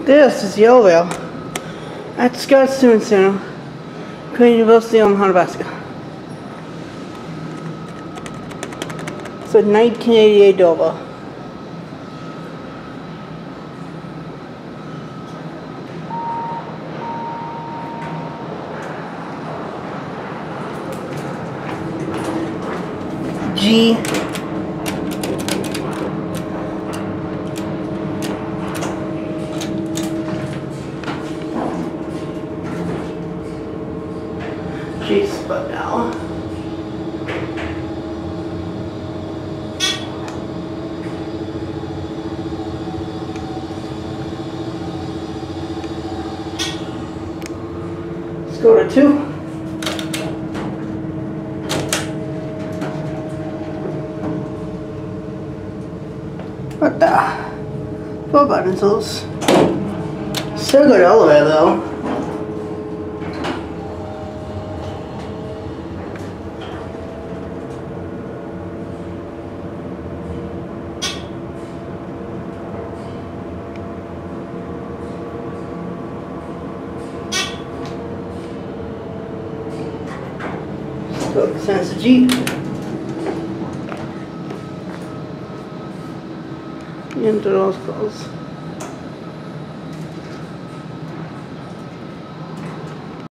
This is the at Skutt Student Center, Queen University of Omaha, Nebraska. It's a 1988 Dover. G Jeez, but now. Let's go to two. What the? Four buttons. Still good elevator though. Go sense the Jeep. Into those clothes.